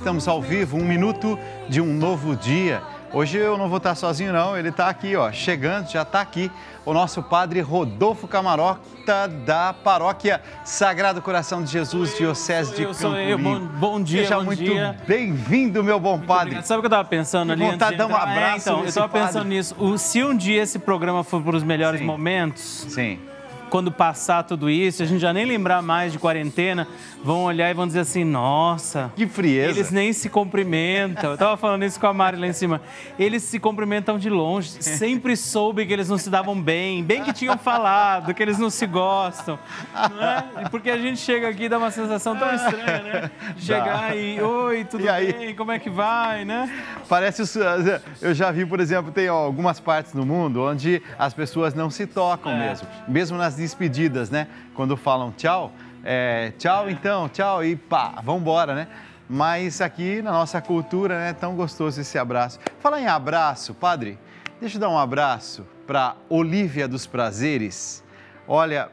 estamos ao vivo, um minuto de um novo dia. Hoje eu não vou estar sozinho, não. Ele está aqui, ó, chegando, já está aqui. O nosso padre Rodolfo Camarota, da paróquia Sagrado Coração de Jesus, Diocese de. Limpo. Bom, bom dia, Seja bom muito bem-vindo, meu bom padre. Obrigado. Sabe o que eu estava pensando Que ali? vontade de dar um entrar? abraço É, então, eu estava pensando nisso. O- se um dia esse programa for para os melhores Sim. momentos, Sim. Quando passar tudo isso, a gente já nem lembrar mais de quarentena, vão olhar e vão dizer assim: nossa. Que frieza. Eles nem se cumprimentam. Eu tava falando isso com a Mari lá em cima. Eles se cumprimentam de longe. Sempre soube que eles não se davam bem, bem que tinham falado, que eles não se gostam. Não é? Porque a gente chega aqui e dá uma sensação tão estranha, né? Chegar e, oi, tudo E bem? Como é que vai, né? Parece. Eu já vi, por exemplo, tem ó, algumas partes no mundo onde as pessoas não se tocam É. mesmo. Mesmo nas despedidas, né? Quando falam tchau, é, tchau então, tchau e pá, vambora, né? Mas aqui na nossa cultura, né, é tão gostoso esse abraço. Falar em abraço, padre, deixa eu dar um abraço para Olívia dos Prazeres. Olha,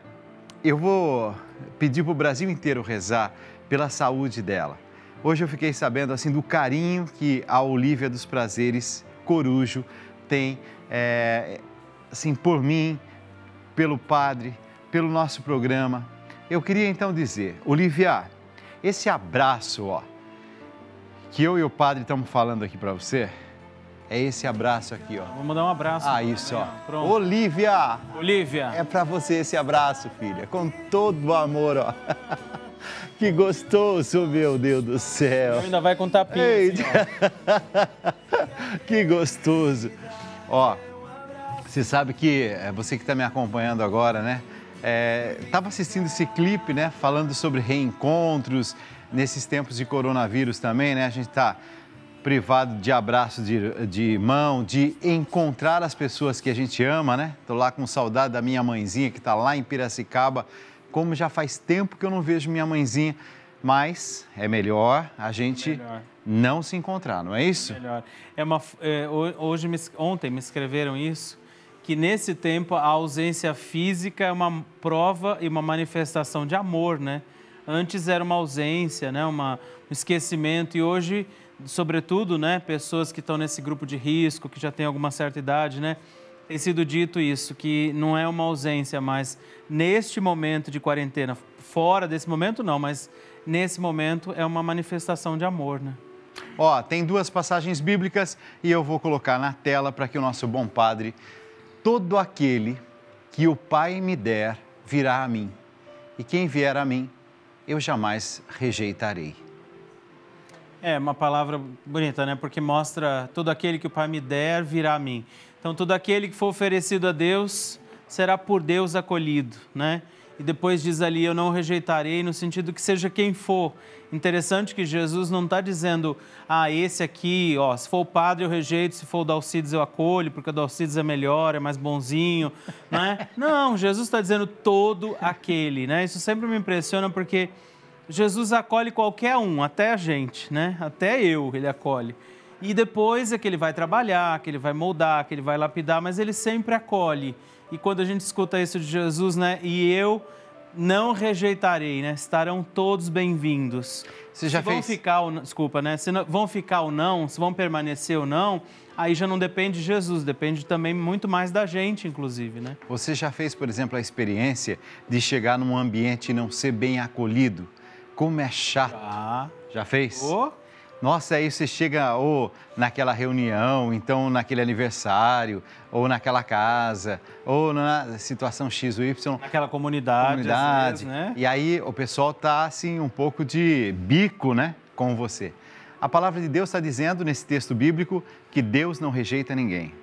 eu vou pedir para o Brasil inteiro rezar pela saúde dela. Hoje eu fiquei sabendo assim do carinho que a Olívia dos Prazeres Corujo tem é, assim por mim, pelo padre, pelo nosso programa. Eu queria então dizer, Olivia, esse abraço, ó, que eu e o padre estamos falando aqui para você, é esse abraço aqui, ó. Vamos dar um abraço. Ah, isso, ó. Pronto. Olivia, Olivia. é para você esse abraço, filha, com todo o amor, ó. Que gostoso, meu Deus do céu. Ainda vai com tapinha. Ei, assim, que gostoso. Ó, você sabe que é você que está me acompanhando agora, né? Estava assistindo esse clipe, né? Falando sobre reencontros nesses tempos de coronavírus também, né? A gente está privado de abraço de, de mão, de encontrar as pessoas que a gente ama, né? Tô lá com saudade da minha mãezinha que está lá em Piracicaba. Como já faz tempo que eu não vejo minha mãezinha, mas é melhor a gente Melhor. não se encontrar, não é isso? Melhor. É uma, é, ho- hoje, ontem me escreveram isso, que nesse tempo a ausência física é uma prova e uma manifestação de amor, né? Antes era uma ausência, né? Uma, um esquecimento e hoje, sobretudo, né? Pessoas que estão nesse grupo de risco, que já têm alguma certa idade, né? Tem sido dito isso, que não é uma ausência, mas neste momento de quarentena, fora desse momento não, mas nesse momento é uma manifestação de amor, né? Ó, tem duas passagens bíblicas e eu vou colocar na tela para que o nosso bom padre, todo aquele que o Pai me der, virá a mim, e quem vier a mim, eu jamais rejeitarei. É uma palavra bonita, né? Porque mostra todo aquele que o Pai me der virá a mim. Então, todo aquele que for oferecido a Deus será por Deus acolhido, né? E depois diz ali: Eu não rejeitarei, no sentido que seja quem for. Interessante que Jesus não está dizendo, ah, esse aqui, ó, se for o padre eu rejeito, se for o Dalcides eu acolho, porque o Dalcides é melhor, é mais bonzinho, né? Não, Jesus está dizendo todo aquele, né? Isso sempre me impressiona porque Jesus acolhe qualquer um, até a gente, né? Até eu ele acolhe. E depois é que ele vai trabalhar, que ele vai moldar, que ele vai lapidar, mas ele sempre acolhe. E quando a gente escuta isso de Jesus, né? E eu não rejeitarei, né? Estarão todos bem-vindos. Você já se vão fez? ficar ou, desculpa, né? Se não, vão ficar ou não, se vão permanecer ou não, aí já não depende de Jesus, depende também muito mais da gente, inclusive, né? Você já fez, por exemplo, a experiência de chegar num ambiente e não ser bem acolhido? Como é chato. Ah, Já fez? oh, Nossa, aí você chega ou naquela reunião, então naquele aniversário, ou naquela casa, ou na situação X ou Y, naquela comunidade, comunidade. vezes, né? E aí o pessoal tá assim um pouco de bico, né, com você. A palavra de Deus está dizendo nesse texto bíblico que Deus não rejeita ninguém.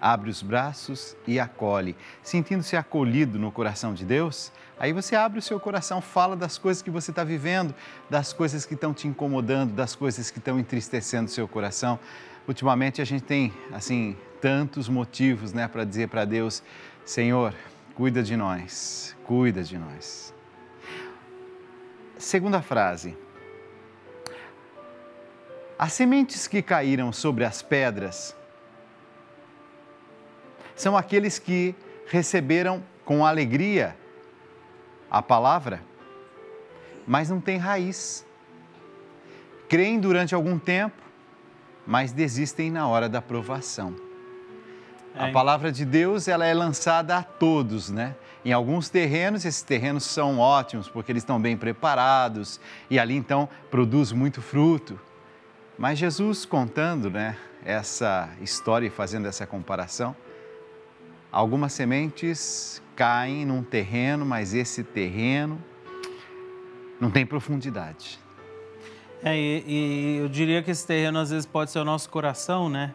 Abre os braços e acolhe. Sentindo-se acolhido no coração de Deus, aí você abre o seu coração, fala das coisas que você está vivendo, das coisas que estão te incomodando, das coisas que estão entristecendo o seu coração. Ultimamente a gente tem, assim, tantos motivos, né, para dizer para Deus: Senhor, cuida de nós, cuida de nós. Segunda frase. As sementes que caíram sobre as pedras são aqueles que receberam com alegria a palavra, mas não têm raiz. Creem durante algum tempo, mas desistem na hora da provação. A É. palavra de Deus, ela é lançada a todos, né? Em alguns terrenos, esses terrenos são ótimos, porque eles estão bem preparados e ali então produz muito fruto. Mas Jesus contando, né, essa história e fazendo essa comparação, algumas sementes caem num terreno, mas esse terreno não tem profundidade. É, e, e eu diria que esse terreno às vezes pode ser o nosso coração, né?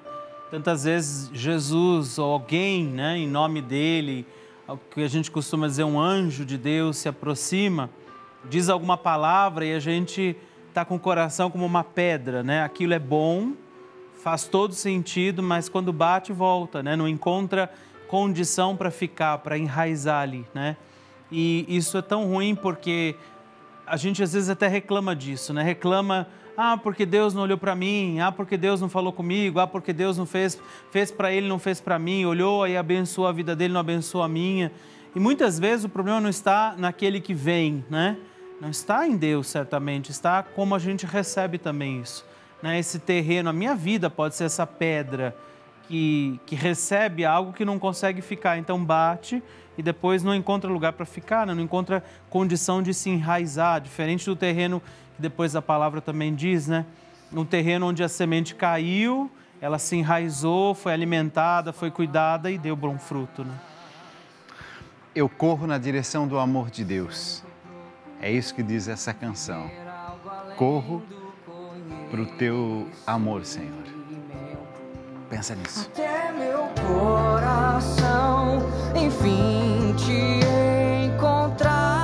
Tantas vezes Jesus ou alguém, né, em nome dele, o que a gente costuma dizer um anjo de Deus se aproxima, diz alguma palavra e a gente está com o coração como uma pedra, né? Aquilo é bom, faz todo sentido, mas quando bate volta, né? Não encontra condição para ficar, para enraizar ali, né? E isso é tão ruim porque a gente às vezes até reclama disso, né? Reclama, ah, porque Deus não olhou para mim, ah, porque Deus não falou comigo, ah, porque Deus não fez, fez para ele, não fez para mim, olhou e abençoou a vida dele, não abençoou a minha. E muitas vezes o problema não está naquele que vem, né? Não está em Deus, certamente, está como a gente recebe também isso. Né? Esse terreno, a minha vida pode ser essa pedra que, que recebe algo que não consegue ficar, então bate e depois não encontra lugar para ficar, né? não encontra condição de se enraizar, diferente do terreno que depois a palavra também diz, né? Um terreno onde a semente caiu, ela se enraizou, foi alimentada, foi cuidada e deu bom fruto, né? Eu corro na direção do amor de Deus. É isso que diz essa canção. Corro para o teu amor, Senhor. Pensa nisso. Até meu coração enfim te encontrar.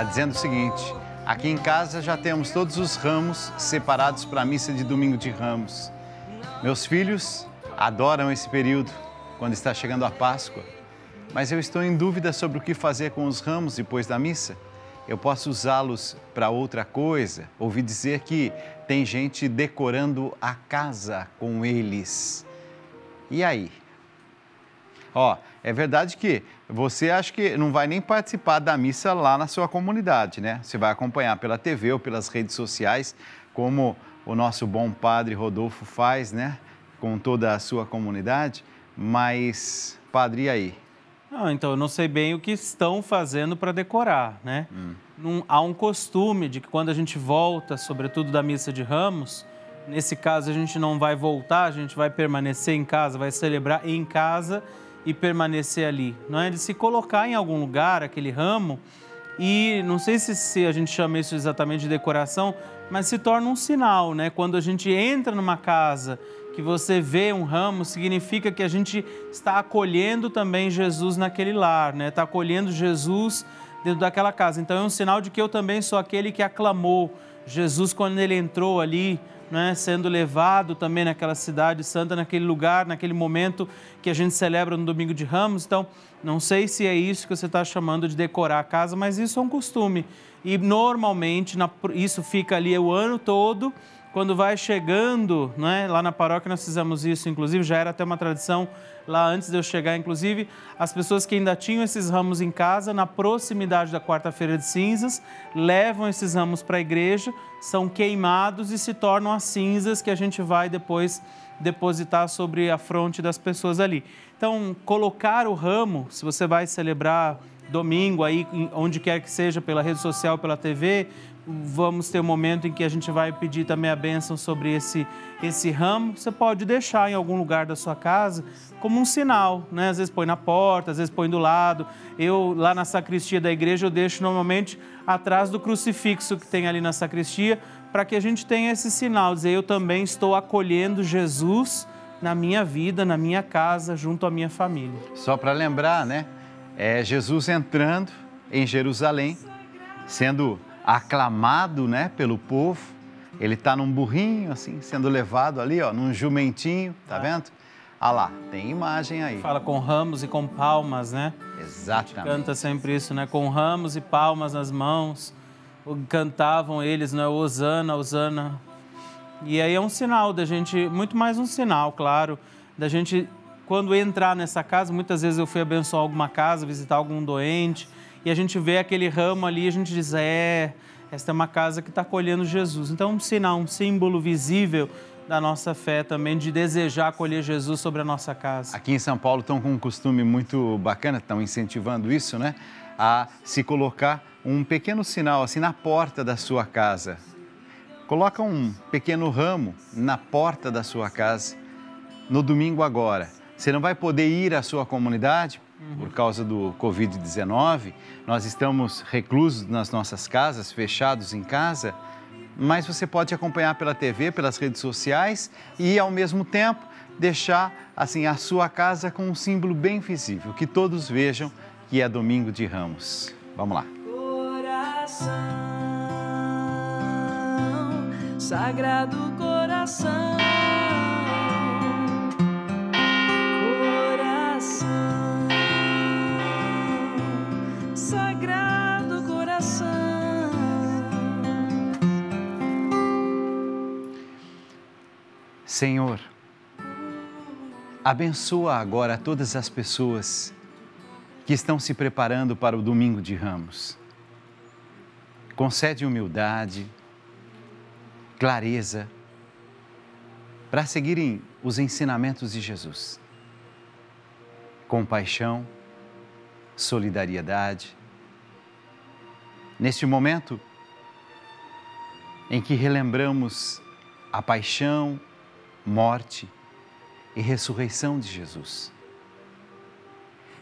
Está dizendo o seguinte: aqui em casa já temos todos os ramos separados para a missa de domingo de ramos. Meus filhos adoram esse período, quando está chegando a Páscoa, mas eu estou em dúvida sobre o que fazer com os ramos depois da missa. eu posso usá-los para outra coisa. Ouvi dizer que tem gente decorando a casa com eles. E aí? Ó, é verdade que você acha que não vai nem participar da missa lá na sua comunidade, né? Você vai acompanhar pela TV ou pelas redes sociais, como o nosso bom padre Rodolfo faz, né? Com toda a sua comunidade. Mas, padre, e aí? Não, então eu não sei bem o que estão fazendo para decorar, né? Hum. Num- há um costume de que quando a gente volta, sobretudo da missa de Ramos, nesse caso a gente não vai voltar, a gente vai permanecer em casa, vai celebrar em casa e permanecer ali, não é? De se colocar em algum lugar aquele ramo e não sei se, se a gente chama isso exatamente de decoração, mas se torna um sinal, né? Quando a gente entra numa casa que você vê um ramo, significa que a gente está acolhendo também Jesus naquele lar, né? Está acolhendo Jesus dentro daquela casa. Então é um sinal de que eu também sou aquele que aclamou Jesus quando ele entrou ali, né? Sendo levado também naquela cidade santa, naquele lugar, naquele momento que a gente celebra no Domingo de Ramos. Então, não sei se é isso que você está chamando de decorar a casa, mas isso é um costume. E normalmente na- isso fica ali o ano todo quando vai chegando, né? lá na paróquia nós fizemos isso, inclusive já era até uma tradição lá antes de eu chegar, inclusive as pessoas que ainda tinham esses ramos em casa, na proximidade da quarta-feira de cinzas, levam esses ramos para a igreja, são queimados e se tornam as cinzas que a gente vai depois depositar sobre a fronte das pessoas ali. Então, colocar o ramo, se você vai celebrar domingo aí, onde quer que seja, pela rede social, pela TV, vamos ter um momento em que a gente vai pedir também a bênção sobre esse, esse ramo. Você pode deixar em algum lugar da sua casa como um sinal, né? Às vezes põe na porta, às vezes põe do lado. Eu, lá na sacristia da igreja, eu deixo normalmente atrás do crucifixo que tem ali na sacristia, para que a gente tenha esse sinal, dizer, eu também estou acolhendo Jesus na minha vida, na minha casa, junto à minha família. Só para lembrar, né? É Jesus entrando em Jerusalém, sendo aclamado, né, pelo povo. Ele está num burrinho, assim, sendo levado ali, ó, num jumentinho, tá vendo? Ah lá, tem imagem aí. Fala com ramos e com palmas, né? Exatamente. Canta sempre isso, né? Com ramos e palmas nas mãos. Cantavam eles, né? Osana, Osana. E aí é um sinal da gente, muito mais um sinal, claro, da gente, quando entrar nessa casa, muitas vezes eu fui abençoar alguma casa, visitar algum doente, e a gente vê aquele ramo ali, a gente diz, é, esta é uma casa que está acolhendo Jesus. Então, um sinal, um símbolo visível da nossa fé também, de desejar acolher Jesus sobre a nossa casa. Aqui em São Paulo estão com um costume muito bacana, estão incentivando isso, né? A se colocar um pequeno sinal assim na porta da sua casa. Coloca um pequeno ramo na porta da sua casa no domingo agora. Você não vai poder ir à sua comunidade por causa do Covid-19. Nós estamos reclusos nas nossas casas, fechados em casa, mas você pode acompanhar pela TV, pelas redes sociais e ao mesmo tempo deixar assim a sua casa com um símbolo bem visível, que todos vejam que é domingo de Ramos. Vamos lá. Coração, Sagrado Coração, Coração, Senhor, abençoa agora todas as pessoas que estão se preparando para o domingo de Ramos. Concede humildade, clareza, para seguirem os ensinamentos de Jesus. Compaixão, solidariedade. Neste momento em que relembramos a paixão, morte e ressurreição de Jesus.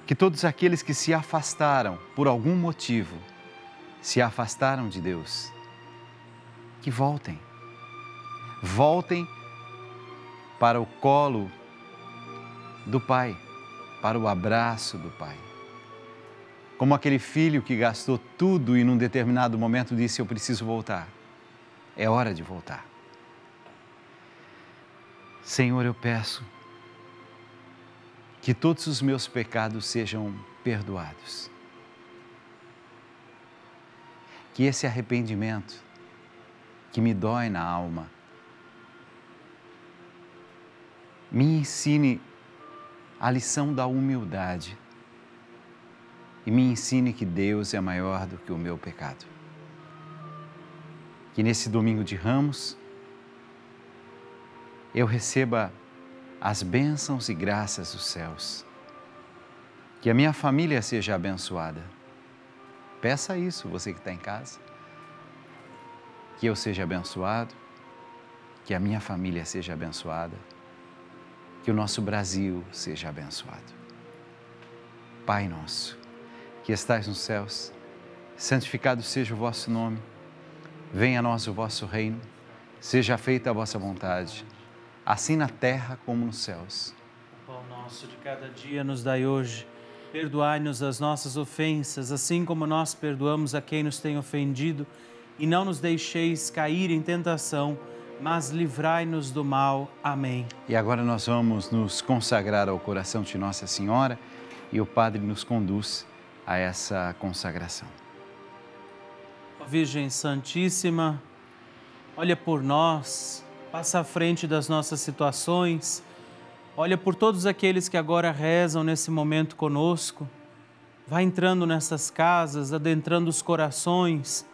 Que todos aqueles que se afastaram por algum motivo, se afastaram de Deus, que voltem. Voltem para o colo do Pai, para o abraço do Pai. Como aquele filho que gastou tudo e num determinado momento disse: Eu preciso voltar. É hora de voltar. Senhor, eu peço que todos os meus pecados sejam perdoados. que esse arrependimento que me dói na alma me ensine a lição da humildade e me ensine que Deus é maior do que o meu pecado. Que nesse domingo de ramos eu receba as bênçãos e graças dos céus. Que a minha família seja abençoada. Peça isso, você que está em casa. Que eu seja abençoado, que a minha família seja abençoada, que o nosso Brasil seja abençoado. Pai nosso, que estais nos céus, santificado seja o vosso nome. Venha a nós o vosso reino. Seja feita a vossa vontade assim na terra como nos céus. O pão nosso de cada dia nos dai hoje. Perdoai-nos as nossas ofensas, assim como nós perdoamos a quem nos tem ofendido, e não nos deixeis cair em tentação, mas livrai-nos do mal. Amém. E agora nós vamos nos consagrar ao coração de Nossa Senhora e o Padre nos conduz a essa consagração. Virgem Santíssima, olha por nós passa à frente das nossas situações, olha por todos aqueles que agora rezam nesse momento conosco, vai entrando nessas casas, adentrando os corações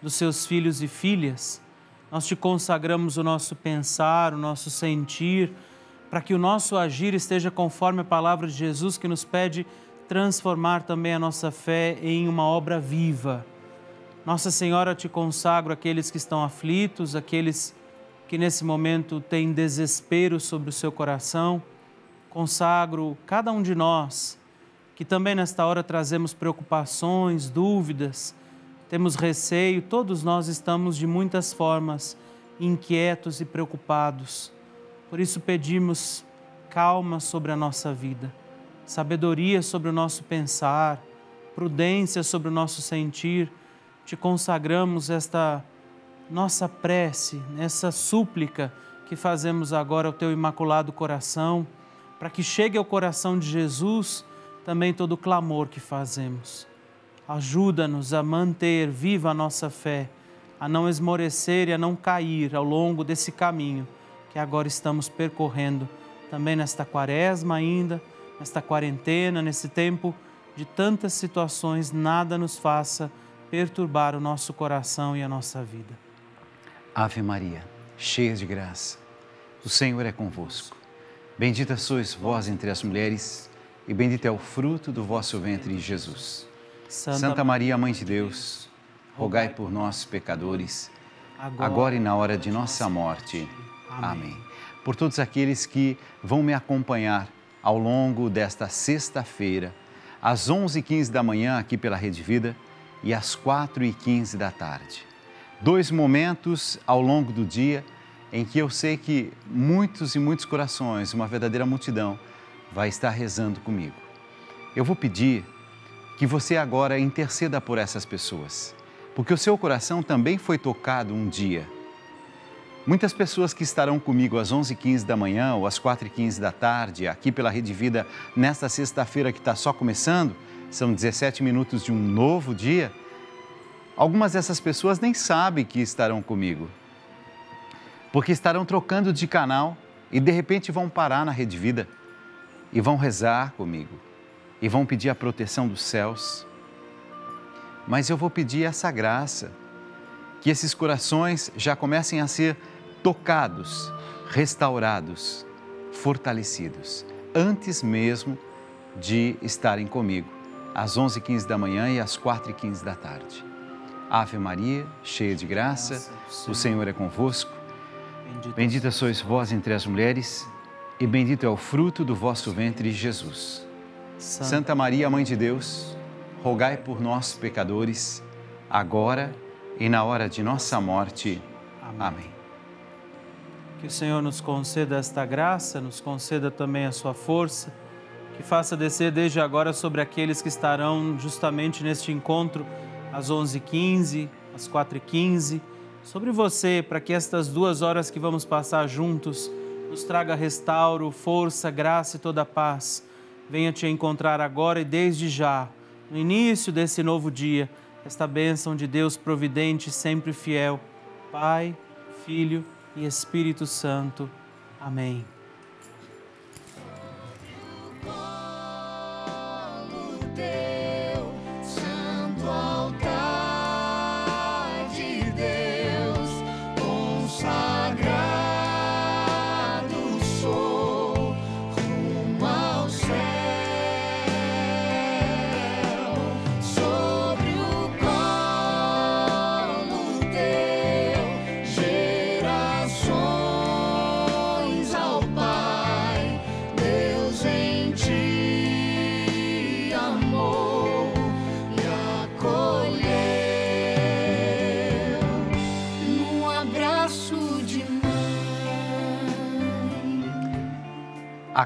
dos seus filhos e filhas. Nós te consagramos o nosso pensar, o nosso sentir, para que o nosso agir esteja conforme a palavra de Jesus que nos pede transformar também a nossa fé em uma obra viva. Nossa Senhora, te consagro aqueles que estão aflitos, aqueles que nesse momento tem desespero sobre o seu coração. Consagro cada um de nós, que também nesta hora trazemos preocupações, dúvidas, temos receio, todos nós estamos de muitas formas inquietos e preocupados. Por isso pedimos calma sobre a nossa vida, sabedoria sobre o nosso pensar, prudência sobre o nosso sentir. Te consagramos esta nossa prece, nessa súplica que fazemos agora ao teu imaculado coração, para que chegue ao coração de Jesus também todo o clamor que fazemos. Ajuda-nos a manter viva a nossa fé, a não esmorecer e a não cair ao longo desse caminho que agora estamos percorrendo, também nesta quaresma ainda, nesta quarentena, nesse tempo de tantas situações, nada nos faça perturbar o nosso coração e a nossa vida. Ave Maria, cheia de graça, o Senhor é convosco. Bendita sois vós entre as mulheres, e bendito é o fruto do vosso ventre, Jesus. Santa, Maria, Mãe de Deus, rogai por nós, pecadores, agora, e na hora de nossa morte. Amém. Amém. Por todos aqueles que vão me acompanhar ao longo desta sexta-feira, às 11h15 da manhã, aqui pela Rede Vida, e às 4h15 da tarde dois momentos ao longo do dia em que eu sei que muitos e muitos corações, uma verdadeira multidão, vai estar rezando comigo. Eu vou pedir que você agora interceda por essas pessoas, porque o seu coração também foi tocado um dia. Muitas pessoas que estarão comigo às 11h15 da manhã ou às 4h15 da tarde, aqui pela Rede Vida, nesta sexta-feira que está só começando, são 17 minutos de um novo dia Algumas dessas pessoas nem sabem que estarão comigo, porque estarão trocando de canal e de repente vão parar na Rede Vida e vão rezar comigo e vão pedir a proteção dos céus. Mas eu vou pedir essa graça, que esses corações já comecem a ser tocados, restaurados, fortalecidos, antes mesmo de estarem comigo, às 11h15 da manhã e às 4h15 da tarde. Ave Maria, cheia de graça, o Senhor é convosco. Bendita sois vós entre as mulheres, e bendito é o fruto do vosso ventre, Jesus. Santa Maria, Mãe de Deus, rogai por nós, pecadores, agora e na hora de nossa morte. Amém. Que o Senhor nos conceda esta graça, nos conceda também a sua força, que faça descer desde agora sobre aqueles que estarão justamente neste encontro às 11h15, às 4h15, sobre você, para que estas duas horas que vamos passar juntos nos traga restauro, força, graça e toda paz. Venha te encontrar agora e desde já, no início desse novo dia, esta bênção de Deus providente, sempre fiel, Pai, Filho e Espírito Santo. Amém.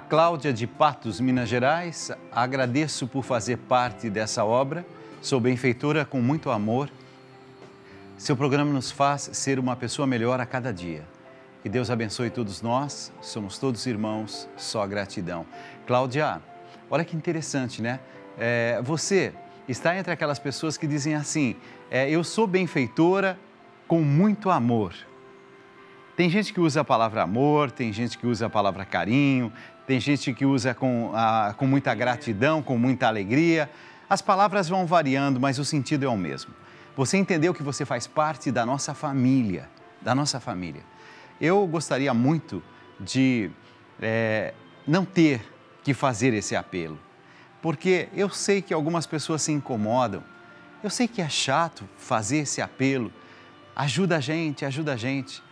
Cláudia de Patos, Minas Gerais, agradeço por fazer parte dessa obra. Sou benfeitora com muito amor. Seu programa nos faz ser uma pessoa melhor a cada dia. Que Deus abençoe todos nós, somos todos irmãos, só gratidão. Cláudia, olha que interessante, né? É, você está entre aquelas pessoas que dizem assim: é, eu sou benfeitora com muito amor. Tem gente que usa a palavra amor, tem gente que usa a palavra carinho, tem gente que usa com, ah, com muita gratidão, com muita alegria. As palavras vão variando, mas o sentido é o mesmo. Você entendeu que você faz parte da nossa família, da nossa família. Eu gostaria muito de é, não ter que fazer esse apelo, porque eu sei que algumas pessoas se incomodam, eu sei que é chato fazer esse apelo. Ajuda a gente, ajuda a gente.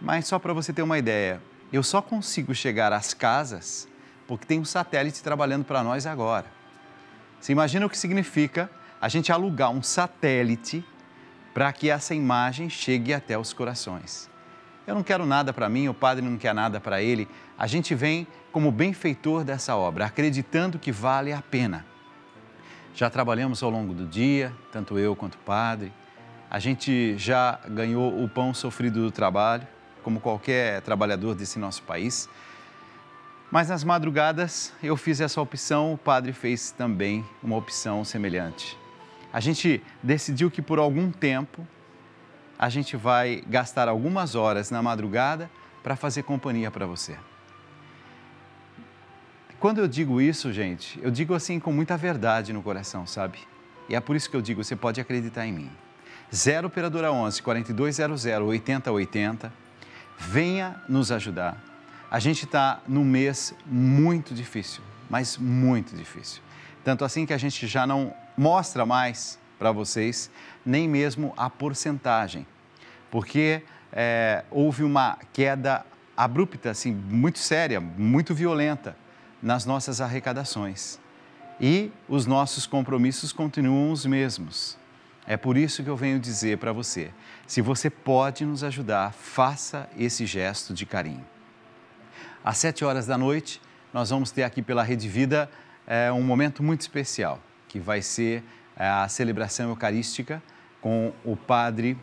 Mas só para você ter uma ideia, eu só consigo chegar às casas porque tem um satélite trabalhando para nós agora. Você imagina o que significa a gente alugar um satélite para que essa imagem chegue até os corações. Eu não quero nada para mim, o padre não quer nada para ele. A gente vem como benfeitor dessa obra, acreditando que vale a pena. Já trabalhamos ao longo do dia, tanto eu quanto o padre. A gente já ganhou o pão sofrido do trabalho como qualquer trabalhador desse nosso país. Mas nas madrugadas eu fiz essa opção, o padre fez também uma opção semelhante. A gente decidiu que por algum tempo a gente vai gastar algumas horas na madrugada para fazer companhia para você. Quando eu digo isso, gente, eu digo assim com muita verdade no coração, sabe? E é por isso que eu digo, você pode acreditar em mim. 0 operadora 11 4200 8080 venha nos ajudar. A gente está num mês muito difícil, mas muito difícil. Tanto assim que a gente já não mostra mais para vocês nem mesmo a porcentagem, porque é, houve uma queda abrupta, assim, muito séria, muito violenta nas nossas arrecadações. E os nossos compromissos continuam os mesmos. É por isso que eu venho dizer para você: se você pode nos ajudar, faça esse gesto de carinho. Às sete horas da noite, nós vamos ter aqui pela Rede Vida é, um momento muito especial, que vai ser é, a celebração eucarística com o padre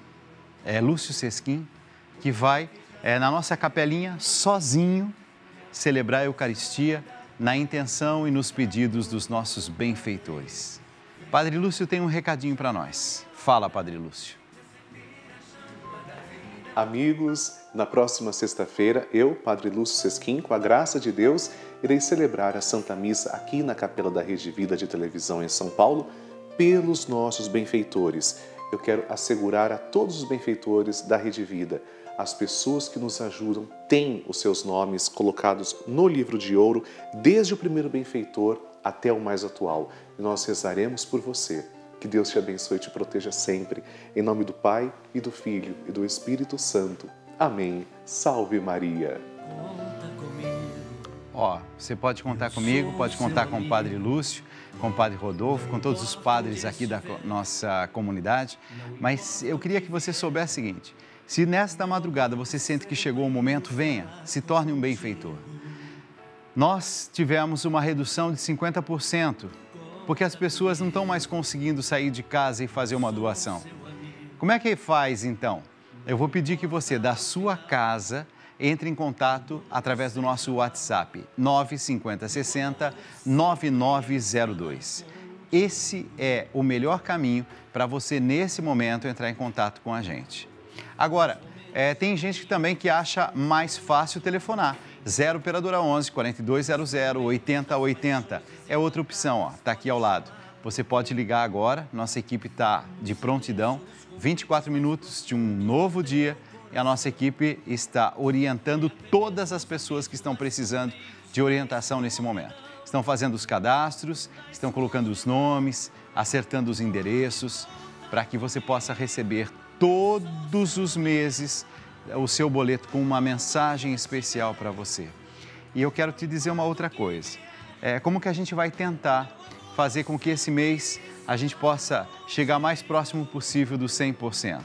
é, Lúcio Sesquim, que vai é, na nossa capelinha, sozinho, celebrar a Eucaristia na intenção e nos pedidos dos nossos benfeitores. Padre Lúcio tem um recadinho para nós. Fala, Padre Lúcio. Amigos, na próxima sexta-feira, eu, Padre Lúcio Sesquim, com a graça de Deus, irei celebrar a Santa Missa aqui na Capela da Rede Vida de Televisão em São Paulo, pelos nossos benfeitores. Eu quero assegurar a todos os benfeitores da Rede Vida, as pessoas que nos ajudam têm os seus nomes colocados no livro de ouro, desde o primeiro benfeitor até o mais atual. E nós rezaremos por você. Que Deus te abençoe e te proteja sempre. Em nome do Pai, e do Filho, e do Espírito Santo. Amém. Salve Maria. Ó, você pode contar comigo, pode contar com o Padre Lúcio, com o Padre Rodolfo, com todos os padres aqui da nossa comunidade. Mas eu queria que você soubesse o seguinte: se nesta madrugada você sente que chegou o momento, venha, se torne um benfeitor nós tivemos uma redução de 50%, porque as pessoas não estão mais conseguindo sair de casa e fazer uma doação. Como é que faz então? Eu vou pedir que você, da sua casa, entre em contato através do nosso WhatsApp 95060 9902. esse é o melhor caminho para você, nesse momento, entrar em contato com a gente. Agora, é, tem gente também que acha mais fácil telefonar. 0 Operadora 11 4200 8080 é outra opção, ó, tá aqui ao lado. Você pode ligar agora, nossa equipe está de prontidão, 24 minutos de um novo dia e a nossa equipe está orientando todas as pessoas que estão precisando de orientação nesse momento. Estão fazendo os cadastros, estão colocando os nomes, acertando os endereços, para que você possa receber todos os meses o seu boleto com uma mensagem especial para você. E eu quero te dizer uma outra coisa. É, como que a gente vai tentar fazer com que esse mês a gente possa chegar mais próximo possível do 100%?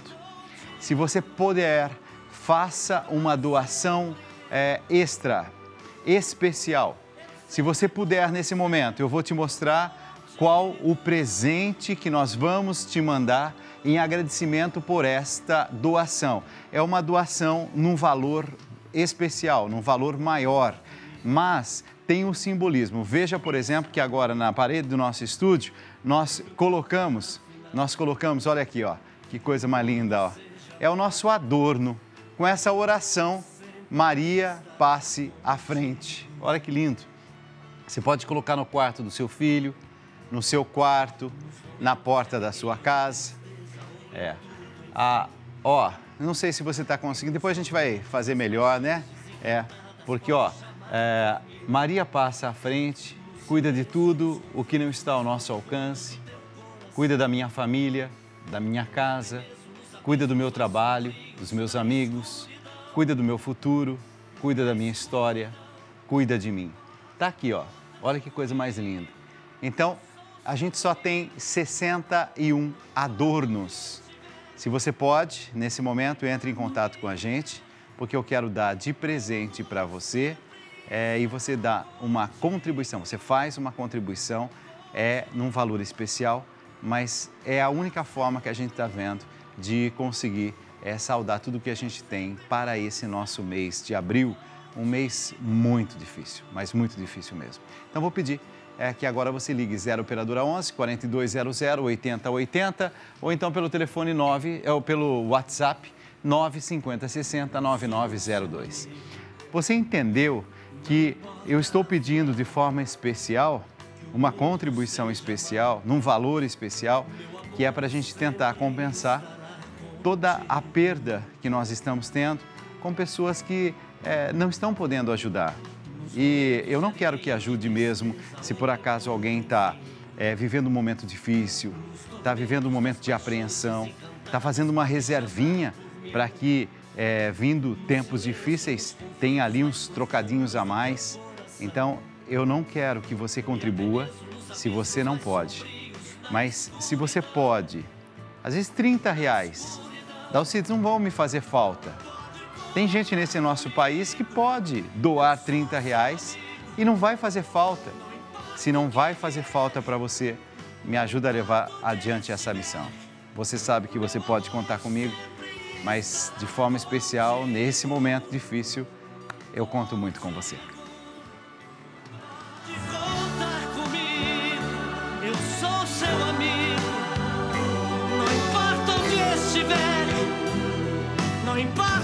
Se você puder, faça uma doação é, extra, especial. Se você puder nesse momento, eu vou te mostrar qual o presente que nós vamos te mandar em agradecimento por esta doação. É uma doação num valor especial, num valor maior, mas tem um simbolismo. Veja, por exemplo, que agora na parede do nosso estúdio nós colocamos, nós colocamos, olha aqui, ó, que coisa mais linda, ó. É o nosso adorno com essa oração Maria passe à frente. Olha que lindo. Você pode colocar no quarto do seu filho, no seu quarto, na porta da sua casa. É. Ah, ó, não sei se você está conseguindo, depois a gente vai fazer melhor, né? É, porque, ó, é, Maria passa à frente, cuida de tudo o que não está ao nosso alcance, cuida da minha família, da minha casa, cuida do meu trabalho, dos meus amigos, cuida do meu futuro, cuida da minha história, cuida de mim. Tá aqui, ó. Olha que coisa mais linda. Então, a gente só tem 61 adornos se você pode, nesse momento, entre em contato com a gente, porque eu quero dar de presente para você é, e você dá uma contribuição. Você faz uma contribuição é num valor especial, mas é a única forma que a gente está vendo de conseguir é, saudar tudo que a gente tem para esse nosso mês de abril, um mês muito difícil, mas muito difícil mesmo. Então vou pedir é que agora você ligue 0 operadora 11 4200 8080 ou então pelo telefone 9, é, pelo WhatsApp 95060 9902. Você entendeu que eu estou pedindo de forma especial uma contribuição especial, num valor especial, que é para a gente tentar compensar toda a perda que nós estamos tendo com pessoas que é, não estão podendo ajudar. E eu não quero que ajude mesmo se por acaso alguém está é, vivendo um momento difícil, está vivendo um momento de apreensão, está fazendo uma reservinha para que, é, vindo tempos difíceis, tenha ali uns trocadinhos a mais. Então, eu não quero que você contribua se você não pode. Mas se você pode, às vezes 30 reais, Dalcides não vão me fazer falta tem gente nesse nosso país que pode doar 30 reais e não vai fazer falta. Se não vai fazer falta para você, me ajuda a levar adiante essa missão. Você sabe que você pode contar comigo, mas de forma especial, nesse momento difícil, eu conto muito com você. Não importa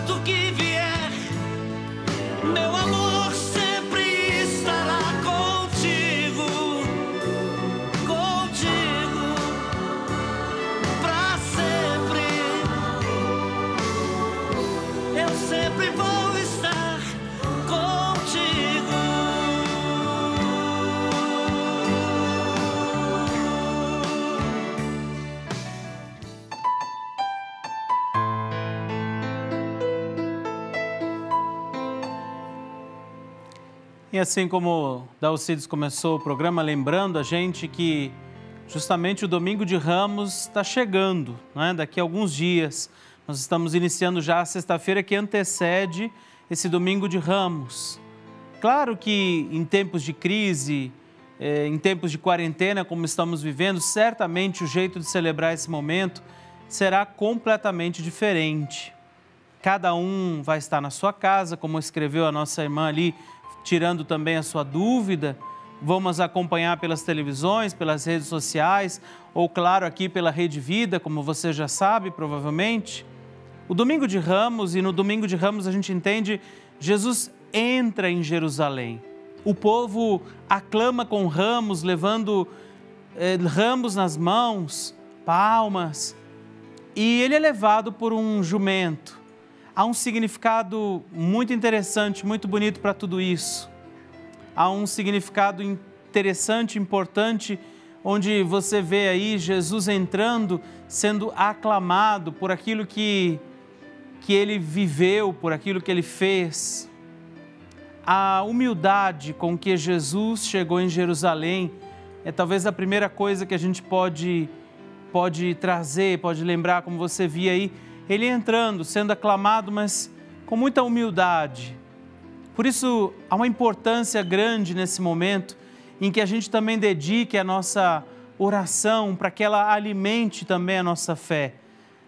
E assim como Dalcides começou o programa, lembrando a gente que justamente o domingo de Ramos está chegando, né? daqui a alguns dias. Nós estamos iniciando já a sexta-feira que antecede esse domingo de Ramos. Claro que em tempos de crise, eh, em tempos de quarentena, como estamos vivendo, certamente o jeito de celebrar esse momento será completamente diferente. Cada um vai estar na sua casa, como escreveu a nossa irmã ali tirando também a sua dúvida, vamos acompanhar pelas televisões, pelas redes sociais, ou claro, aqui pela Rede Vida, como você já sabe, provavelmente. O domingo de Ramos, e no domingo de Ramos a gente entende, Jesus entra em Jerusalém. O povo aclama com ramos, levando eh, ramos nas mãos, palmas, e ele é levado por um jumento. Há um significado muito interessante, muito bonito para tudo isso. Há um significado interessante, importante, onde você vê aí Jesus entrando, sendo aclamado por aquilo que, que ele viveu, por aquilo que ele fez. A humildade com que Jesus chegou em Jerusalém é talvez a primeira coisa que a gente pode, pode trazer, pode lembrar, como você via aí, ele entrando, sendo aclamado, mas com muita humildade. Por isso, há uma importância grande nesse momento em que a gente também dedique a nossa oração para que ela alimente também a nossa fé.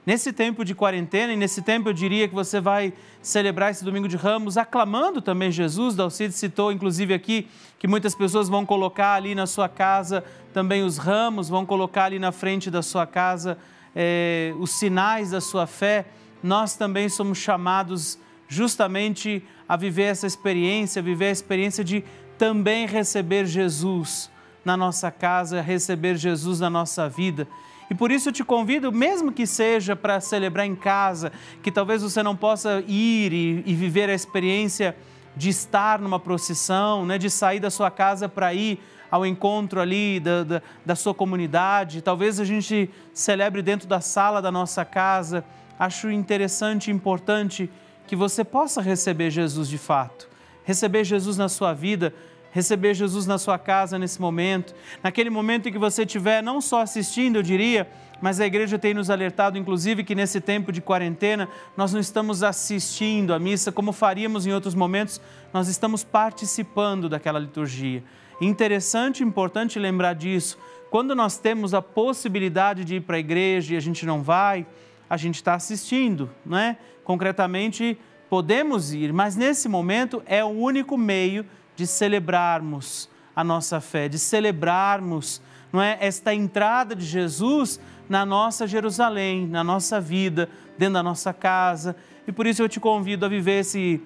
Nesse tempo de quarentena e nesse tempo eu diria que você vai celebrar esse domingo de ramos aclamando também Jesus. Dalcide citou inclusive aqui que muitas pessoas vão colocar ali na sua casa também os ramos, vão colocar ali na frente da sua casa eh, os sinais da sua fé. Nós também somos chamados justamente a viver essa experiência, viver a experiência de também receber Jesus na nossa casa, receber Jesus na nossa vida. E por isso eu te convido, mesmo que seja para celebrar em casa, que talvez você não possa ir e, e viver a experiência de estar numa procissão, né, de sair da sua casa para ir ao encontro ali da, da, da sua comunidade. Talvez a gente celebre dentro da sala da nossa casa. Acho interessante e importante que você possa receber Jesus de fato, receber Jesus na sua vida, receber Jesus na sua casa nesse momento, naquele momento em que você estiver não só assistindo, eu diria, mas a igreja tem nos alertado, inclusive, que nesse tempo de quarentena nós não estamos assistindo à missa como faríamos em outros momentos, nós estamos participando daquela liturgia. Interessante e importante lembrar disso. Quando nós temos a possibilidade de ir para a igreja e a gente não vai, a gente está assistindo, não é? Concretamente, podemos ir, mas nesse momento é o único meio de celebrarmos a nossa fé, de celebrarmos, não é, esta entrada de Jesus na nossa Jerusalém, na nossa vida, dentro da nossa casa. E por isso eu te convido a viver esse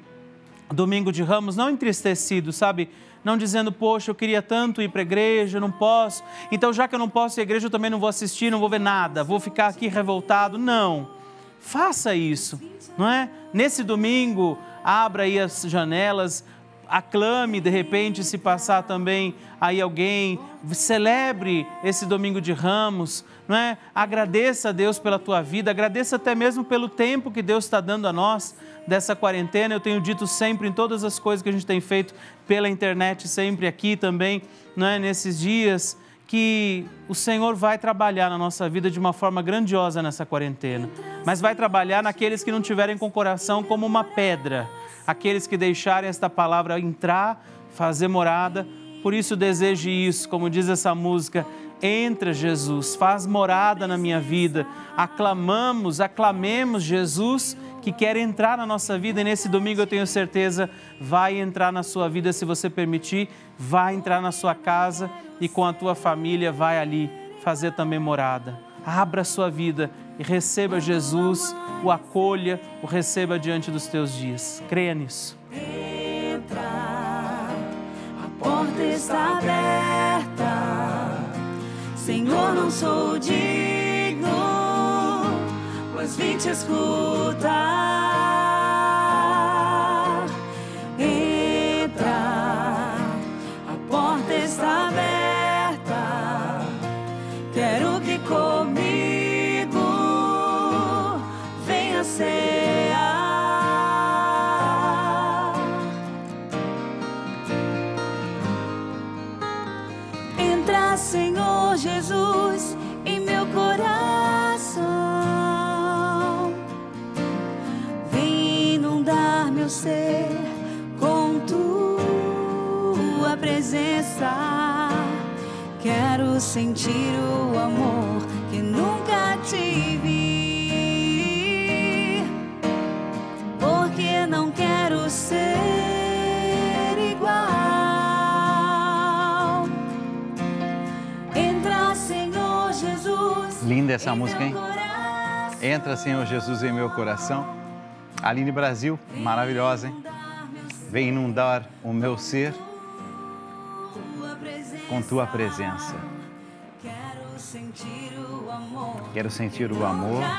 domingo de Ramos não entristecido, sabe? Não dizendo, poxa, eu queria tanto ir para a igreja, não posso. Então, já que eu não posso ir à igreja, eu também não vou assistir, não vou ver nada, vou ficar aqui revoltado. Não. Faça isso, não é? Nesse domingo, abra aí as janelas, aclame de repente se passar também aí alguém, celebre esse domingo de ramos, não é? Agradeça a Deus pela tua vida, agradeça até mesmo pelo tempo que Deus está dando a nós dessa quarentena. Eu tenho dito sempre em todas as coisas que a gente tem feito pela internet, sempre aqui também, não é? Nesses dias que o Senhor vai trabalhar na nossa vida de uma forma grandiosa nessa quarentena, mas vai trabalhar naqueles que não tiverem com o coração como uma pedra, aqueles que deixarem esta palavra entrar, fazer morada. Por isso deseje isso, como diz essa música, entra Jesus, faz morada na minha vida. Aclamamos, aclamemos Jesus que quer entrar na nossa vida e nesse domingo eu tenho certeza vai entrar na sua vida se você permitir, vai entrar na sua casa e com a tua família vai ali fazer também morada. Abra a sua vida e receba Jesus, o acolha, o receba diante dos teus dias. Creia nisso. Entra, a porta está aberta. Senhor, não sou digno, mas vim te escutar. Entra, a porta está aberta. Quero que comigo venha cear. Entra, Senhor Jesus, em meu coração. ser com tua presença. Quero sentir o amor que nunca tive. Porque não quero ser igual. Entra, Senhor Jesus. Linda essa música, hein? Entra, Senhor Jesus, em meu coração. Aline Brasil, maravilhosa, hein? Vem inundar o meu ser com tua presença. Quero sentir o amor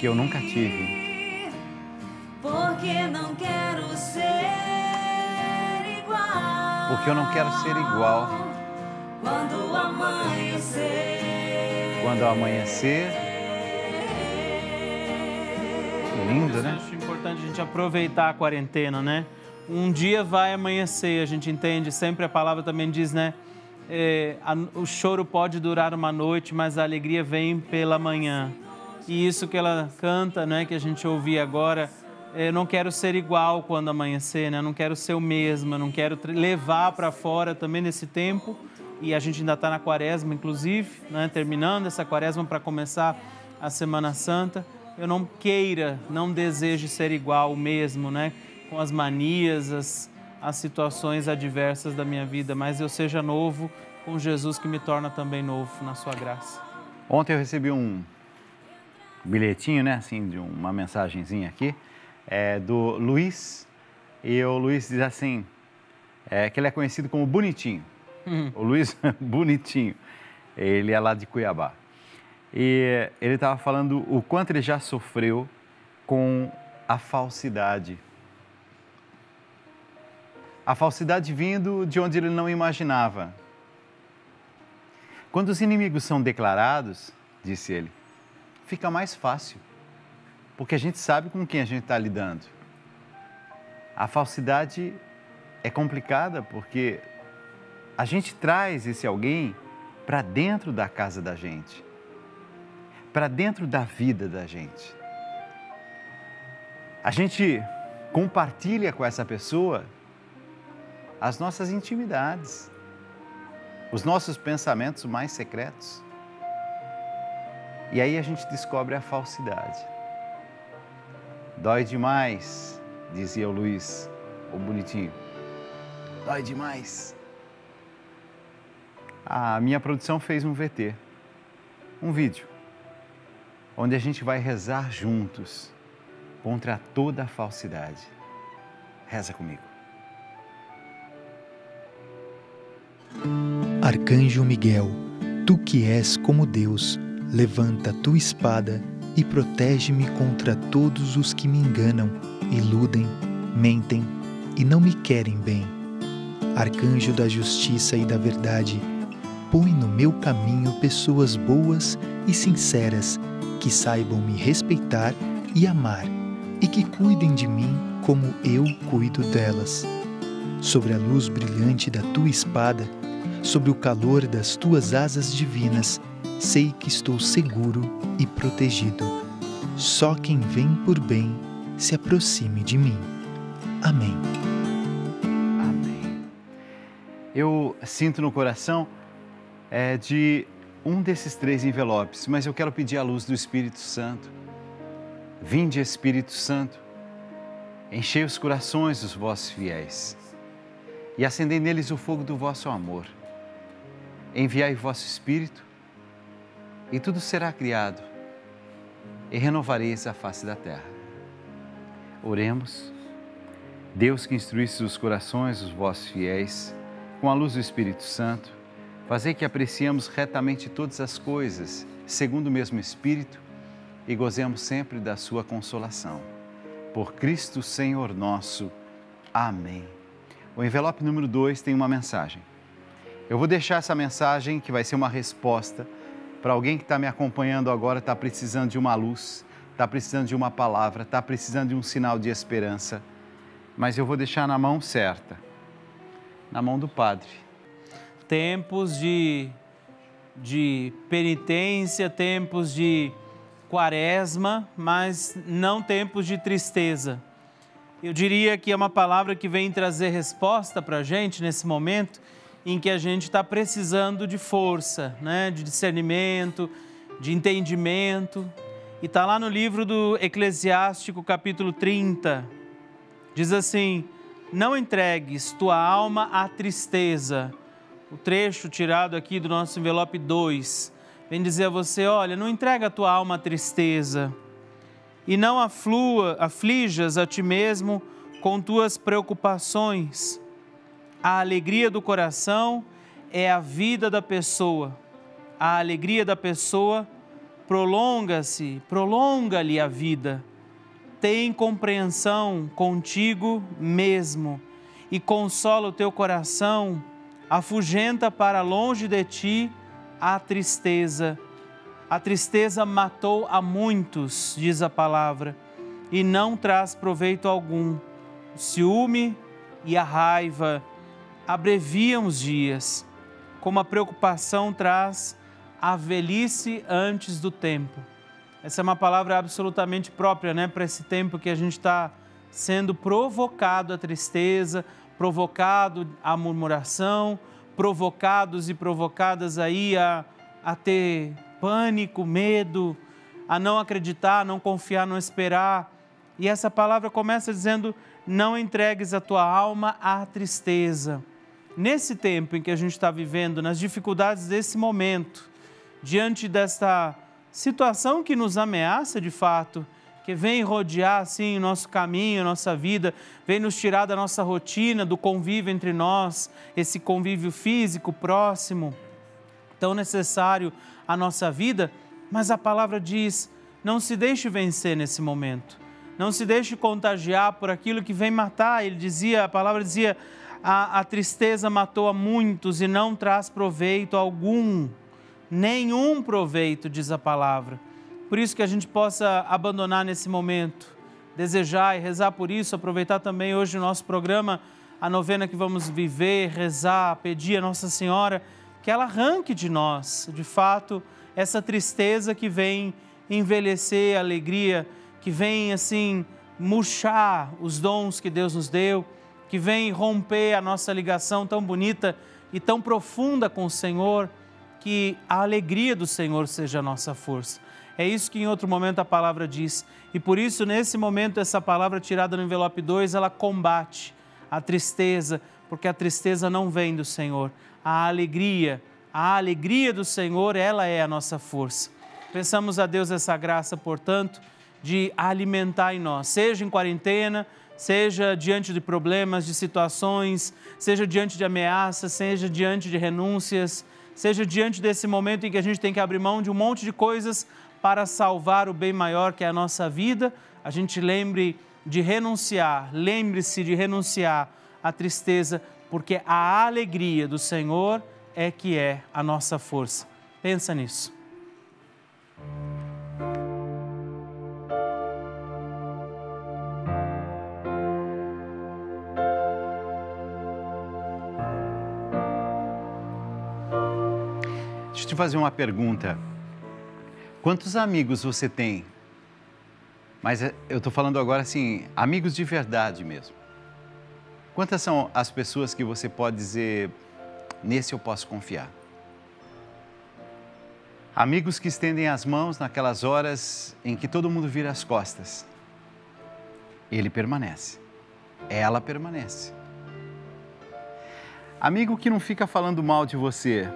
que eu nunca tive, porque não quero ser igual. porque eu não quero ser igual Quando amanhecer, quando amanhecer. Lindo, né? Acho importante a gente aproveitar a quarentena, né? Um dia vai amanhecer, a gente entende. Sempre a palavra também diz, né? É, a- o choro pode durar uma noite, mas a alegria vem pela manhã. E isso que ela canta, né? Que a gente ouvia agora. é, Eu não quero ser igual quando amanhecer, né? Eu não quero ser o mesmo, eu não quero levar para fora também nesse tempo. E a gente ainda está na quaresma, inclusive, né? terminando essa quaresma para começar a Semana Santa. Eu não queira, não deseje ser igual mesmo, né? Com as manias, as, as situações adversas da minha vida, mas eu seja novo com Jesus que me torna também novo na sua graça. Ontem eu recebi um bilhetinho, né, assim, de uma mensagenzinha aqui, é, do Luiz. E o Luiz diz assim, é, que ele é conhecido como Bonitinho. O Luiz Bonitinho. Ele é lá de Cuiabá. E ele estava falando o quanto ele já sofreu com a falsidade. A falsidade vindo de onde ele não imaginava. Quando os inimigos são declarados, disse ele, fica mais fácil, porque a gente sabe com quem a gente está lidando. A falsidade é complicada porque a gente traz esse alguém para dentro da casa da gente, para dentro da vida da gente. A gente compartilha com essa pessoa as nossas intimidades os nossos pensamentos mais secretos. E aí a gente descobre a falsidade. Dói demais, dizia o Luiz, o bonitinho. Dói demais. A minha produção fez um VT, um vídeo, onde a gente vai rezar juntos contra toda a falsidade. Reza comigo. Arcanjo Miguel, tu que és como Deus, levanta tua espada e protege-me contra todos os que me enganam, iludem, mentem e não me querem bem. Arcanjo da justiça e da verdade, põe no meu caminho pessoas boas e sinceras que saibam me respeitar e amar e que cuidem de mim como eu cuido delas. Sobre a luz brilhante da tua espada, sobre o calor das tuas asas divinas, sei que estou seguro e protegido. Só quem vem por bem se aproxime de mim. Amém. Amém. Eu sinto no coração é, de um desses três envelopes, mas eu quero pedir a luz do Espírito Santo. Vinde, Espírito Santo, enchei os corações dos vossos fiéis e acendei neles o fogo do vosso amor. Enviai vosso Espírito e tudo será criado e renovareis a face da terra. Oremos. Deus que instruísse os corações dos vossos fiéis, com a luz do Espírito Santo, fazei que apreciemos retamente todas as coisas, segundo o mesmo Espírito, e gozemos sempre da sua consolação. Por Cristo Senhor nosso. Amém. O envelope número 2 tem uma mensagem. Eu vou deixar essa mensagem que vai ser uma resposta para alguém que está me acompanhando agora, está precisando de uma luz, está precisando de uma palavra, está precisando de um sinal de esperança. Mas eu vou deixar na mão certa, na mão do Padre. Tempos de, de penitência, tempos de quaresma, mas não tempos de tristeza. Eu diria que é uma palavra que vem trazer resposta para a gente nesse momento em que a gente está precisando de força, né? de discernimento, de entendimento. E está lá no livro do Eclesiástico, capítulo 30. Diz assim: Não entregues tua alma à tristeza. O trecho tirado aqui do nosso envelope 2. vem dizer a você: olha, não entrega a tua alma à tristeza e não aflua, aflijas a ti mesmo com tuas preocupações. A alegria do coração é a vida da pessoa. A alegria da pessoa prolonga-se, prolonga-lhe a vida. Tem compreensão contigo mesmo e consola o teu coração, afugenta para longe de ti a tristeza. A tristeza matou a muitos, diz a palavra, e não traz proveito algum. O ciúme e a raiva abreviam os dias, como a preocupação traz a velhice antes do tempo. Essa é uma palavra absolutamente própria, né, para esse tempo que a gente está sendo provocado à tristeza, provocado à murmuração, provocados e provocadas aí a, a ter pânico, medo, a não acreditar, não confiar, não esperar. E essa palavra começa dizendo: não entregues a tua alma à tristeza. Nesse tempo em que a gente está vivendo, nas dificuldades desse momento, diante desta situação que nos ameaça de fato, que vem rodear assim o nosso caminho, a nossa vida, vem nos tirar da nossa rotina, do convívio entre nós, esse convívio físico próximo, tão necessário à nossa vida, mas a palavra diz: não se deixe vencer nesse momento. Não se deixe contagiar por aquilo que vem matar. Ele dizia, a palavra dizia, a, a tristeza matou a muitos e não traz proveito algum. Nenhum proveito, diz a palavra. Por isso que a gente possa abandonar nesse momento, desejar e rezar por isso, aproveitar também hoje o nosso programa, a novena que vamos viver, rezar, pedir a Nossa Senhora que ela arranque de nós, de fato, essa tristeza que vem envelhecer a alegria, que vem assim murchar os dons que Deus nos deu, que vem romper a nossa ligação tão bonita e tão profunda com o Senhor, que a alegria do Senhor seja a nossa força. É isso que em outro momento a palavra diz. E por isso, nesse momento, essa palavra tirada no envelope 2, ela combate a tristeza, porque a tristeza não vem do Senhor. A alegria, a alegria do Senhor, ela é a nossa força. Pensamos a Deus essa graça, portanto, de alimentar em nós, seja em quarentena, seja diante de problemas, de situações, seja diante de ameaças, seja diante de renúncias, seja diante desse momento em que a gente tem que abrir mão de um monte de coisas para salvar o bem maior que é a nossa vida, a gente lembre de renunciar, lembre-se de renunciar à tristeza, porque a alegria do Senhor é que é a nossa força. Pensa nisso. Deixa eu te fazer uma pergunta. Quantos amigos você tem? Mas eh, eu estou falando agora assim, amigos de verdade mesmo. Quantas são as pessoas que você pode dizer, nesse eu posso confiar? Amigos que estendem as mãos naquelas horas em que todo mundo vira as costas. Ele permanece. Ela permanece. Amigo que não fica falando mal de você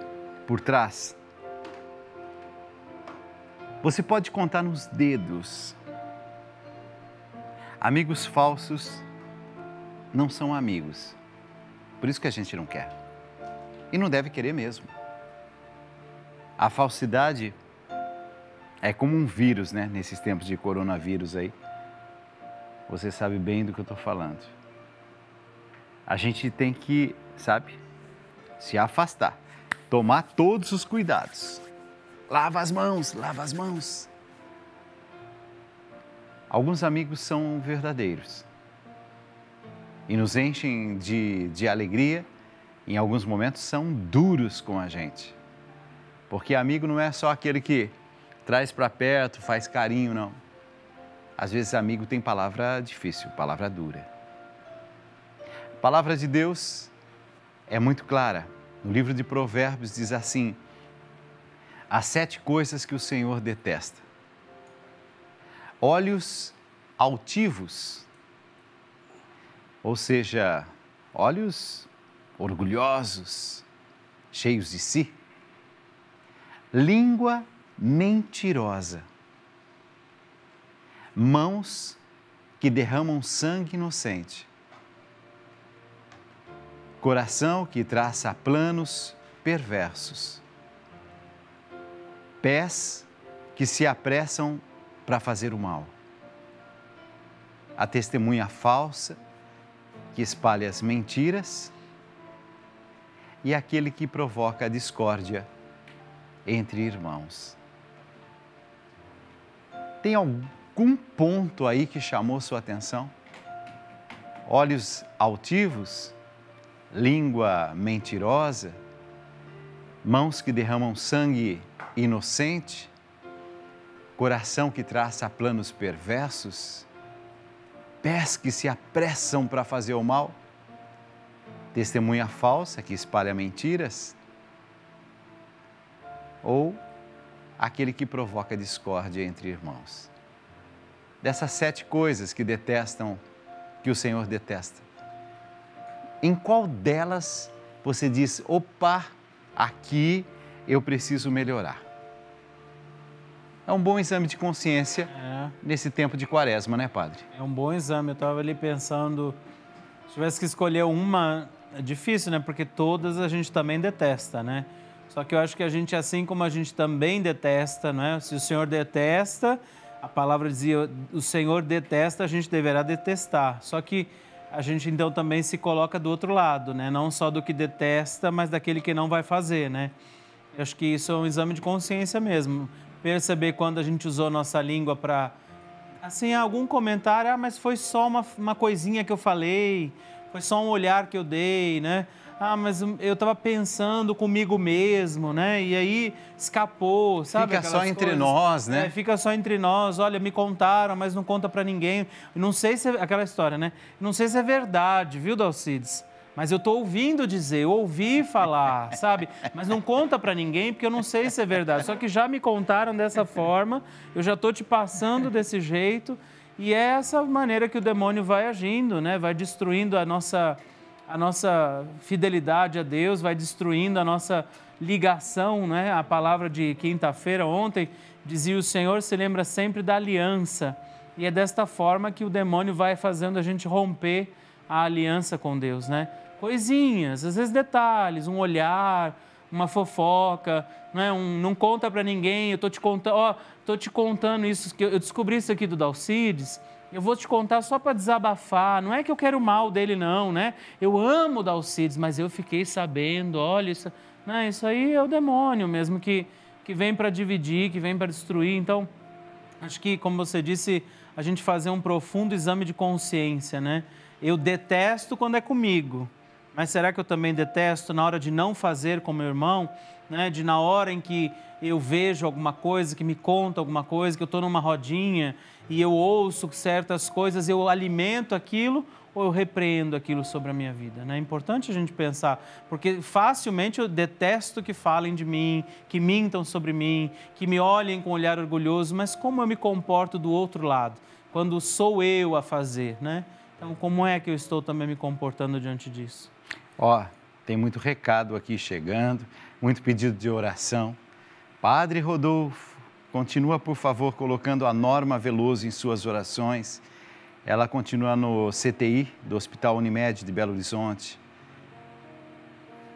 por trás. Você pode contar nos dedos. Amigos falsos não são amigos. Por isso que a gente não quer. E não deve querer mesmo. A falsidade é como um vírus, né? Nesses tempos de coronavírus aí. Você sabe bem do que eu estou falando. A gente tem que, sabe, se afastar, tomar todos os cuidados. Lava as mãos, lava as mãos. Alguns amigos são verdadeiros e nos enchem de, de alegria, em alguns momentos são duros com a gente. Porque amigo não é só aquele que traz para perto, faz carinho, não. Às vezes, amigo tem palavra difícil, palavra dura. A palavra de Deus é muito clara. No livro de Provérbios diz assim: Há sete coisas que o Senhor detesta: olhos altivos, ou seja, olhos orgulhosos, cheios de si, língua mentirosa, mãos que derramam sangue inocente, coração que traça planos perversos, pés que se apressam para fazer o mal, a testemunha falsa que espalha as mentiras e aquele que provoca a discórdia entre irmãos. Tem algum ponto aí que chamou sua atenção? Olhos altivos, língua mentirosa, mãos que derramam sangue inocente, coração que traça planos perversos, pés que se apressam para fazer o mal, testemunha falsa que espalha mentiras, ou aquele que provoca discórdia entre irmãos. Dessas sete coisas que detestam, que o Senhor detesta, em qual delas você diz, opa, aqui eu preciso melhorar? É um bom exame de consciência É. nesse tempo de quaresma, né, Padre? É um bom exame. Eu estava ali pensando, se tivesse que escolher uma, é difícil, né? Porque todas a gente também detesta, né? Só que eu acho que a gente, assim como a gente também detesta, né? Se o Senhor detesta, a palavra dizia, o Senhor detesta, a gente deverá detestar. Só que a gente então também se coloca do outro lado, né? Não só do que detesta, mas daquele que não vai fazer, né? Eu acho que isso é um exame de consciência mesmo. Perceber quando a gente usou nossa língua para assim, algum comentário, ah, mas foi só uma, uma coisinha que eu falei, foi só um olhar que eu dei, né? Ah, mas eu estava pensando comigo mesmo, né? E aí escapou, sabe? Fica só entre coisas? nós, né? É, fica só entre nós. Olha, me contaram, mas não conta para ninguém. Não sei se é aquela história, né? Não sei se é verdade, viu, Dalcides? Mas eu tô ouvindo dizer, eu ouvi falar, sabe? Mas não conta para ninguém porque eu não sei se é verdade. Só que já me contaram dessa forma, eu já tô te passando desse jeito e é essa maneira que o demônio vai agindo, né? Vai destruindo a nossa a nossa fidelidade a Deus, vai destruindo a nossa ligação, né? A palavra de quinta-feira ontem dizia o Senhor se lembra sempre da aliança. E é desta forma que o demônio vai fazendo a gente romper a aliança com Deus, né? Coisinhas, às vezes detalhes, um olhar, uma fofoca, né? um, não conta para ninguém, eu tô te contando, ó, tô te contando isso, que eu descobri isso aqui do Dalcides, eu vou te contar só para desabafar, não é que eu quero mal dele não, né? Eu amo o Dalcides, mas eu fiquei sabendo, olha, isso, né? isso aí é o demônio mesmo que, que vem para dividir, que vem para destruir, então... Acho que, como você disse, a gente fazer um profundo exame de consciência, né? Eu detesto quando é comigo, mas será que eu também detesto na hora de não fazer com meu irmão? Né? De na hora em que eu vejo alguma coisa, que me conta alguma coisa, que eu estou numa rodinha e eu ouço certas coisas, eu alimento aquilo ou eu repreendo aquilo sobre a minha vida? né? É importante a gente pensar, porque facilmente eu detesto que falem de mim, que mintam sobre mim, que me olhem com um olhar orgulhoso, mas como eu me comporto do outro lado, quando sou eu a fazer, né? Então, como é que eu estou também me comportando diante disso? Ó, tem muito recado aqui chegando, muito pedido de oração. Padre Rodolfo, continua, por favor, colocando a Norma Veloso em suas orações. Ela continua no CTI do Hospital Unimed de Belo Horizonte.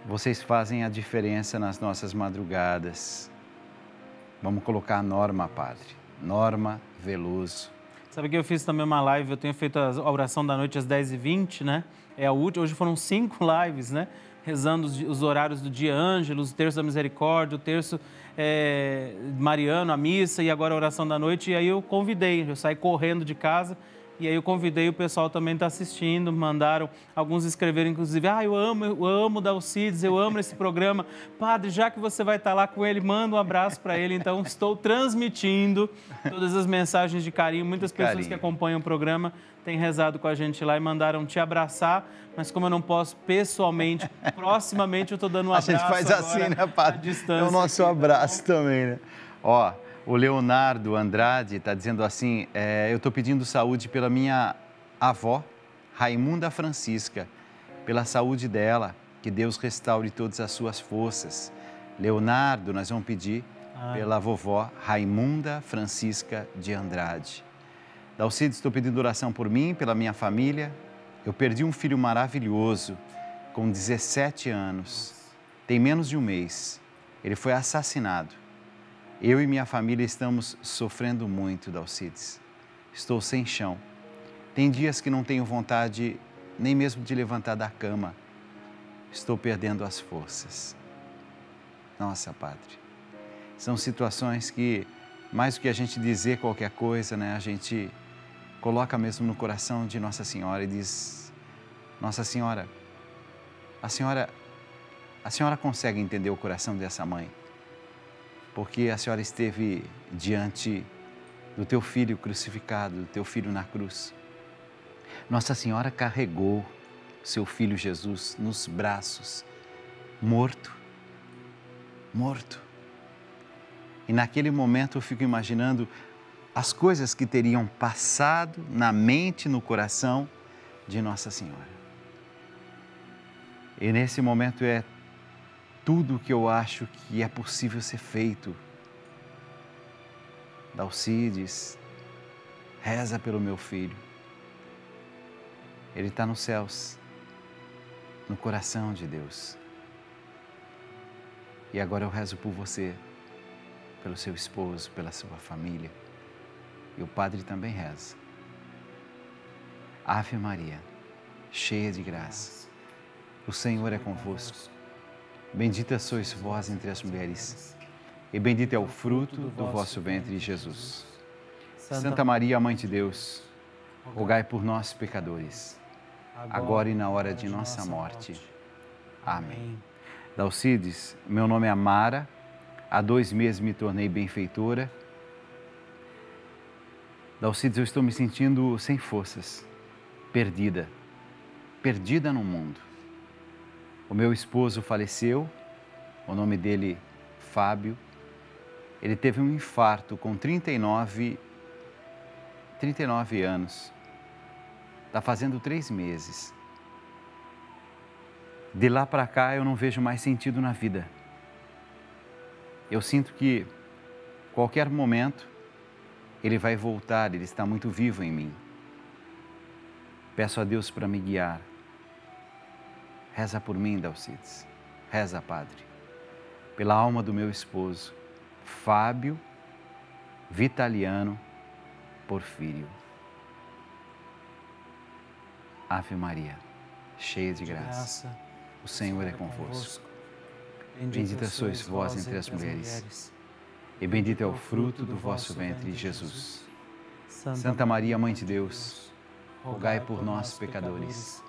Vocês fazem a diferença nas nossas madrugadas. Vamos colocar a Norma, Padre. Norma Veloso. Sabe que eu fiz também uma live, eu tenho feito a oração da noite às 10h20, né? É a última, hoje foram cinco lives, né? Rezando os, os horários do dia Ângelos, o terço da misericórdia, o terço é, Mariano, a missa e agora a oração da noite. E aí eu convidei, eu saí correndo de casa e aí eu convidei o pessoal também está assistindo, mandaram, alguns escreveram inclusive, ah, eu amo, eu amo Dalcides, eu amo esse programa. Padre, já que você vai estar lá com ele, manda um abraço para ele. Então, estou transmitindo todas as mensagens de carinho. Muitas pessoas carinho. que acompanham o programa têm rezado com a gente lá e mandaram te abraçar, mas como eu não posso pessoalmente, proximamente eu estou dando um A abraço gente faz assim, né, Padre? É o nosso aqui, tá abraço bom? também, né? Ó, o Leonardo Andrade está dizendo assim: é, eu estou pedindo saúde pela minha avó, Raimunda Francisca, pela saúde dela, que Deus restaure todas as suas forças. Leonardo, nós vamos pedir pela vovó Raimunda Francisca de Andrade. Dalcides, estou pedindo oração por mim, pela minha família. Eu perdi um filho maravilhoso com 17 anos. Tem menos de um mês. Ele foi assassinado. Eu e minha família estamos sofrendo muito, Dalcides. Estou sem chão. Tem dias que não tenho vontade nem mesmo de levantar da cama. Estou perdendo as forças. Nossa, Padre. São situações que, mais do que a gente dizer qualquer coisa, né, a gente coloca mesmo no coração de Nossa Senhora e diz: Nossa Senhora, a senhora, a senhora consegue entender o coração dessa mãe? Porque a senhora esteve diante do teu filho crucificado, do teu filho na cruz. Nossa Senhora carregou seu filho Jesus nos braços, morto, morto. E naquele momento eu fico imaginando as coisas que teriam passado na mente, no coração de Nossa Senhora. E nesse momento é tudo o que eu acho que é possível ser feito. Dalcides, reza pelo meu filho. Ele está nos céus, no coração de Deus. E agora eu rezo por você, pelo seu esposo, pela sua família. E o Padre também reza. Ave Maria, cheia de graça, o Senhor é convosco. Bendita sois vós entre as mulheres, e bendito é o fruto do vosso ventre, Jesus. Santa Maria, Mãe de Deus, rogai por nós, pecadores, agora e na hora de nossa morte. Amém. Dalcides, meu nome é Amara, há dois meses me tornei benfeitora. Dalcides, eu estou me sentindo sem forças, perdida, perdida no mundo. O meu esposo faleceu, o nome dele Fábio. Ele teve um infarto com 39, 39 anos. Está fazendo três meses. De lá para cá eu não vejo mais sentido na vida. Eu sinto que qualquer momento ele vai voltar, ele está muito vivo em mim. Peço a Deus para me guiar. Reza por mim, Dalcides. Reza, Padre. Pela alma do meu esposo, Fábio Vitaliano Porfírio. Ave Maria, cheia de graça, o Senhor é convosco. Bendita sois vós entre as mulheres, e bendito é o fruto do vosso ventre, Jesus. Santa Maria, Mãe de Deus, rogai por nós, pecadores,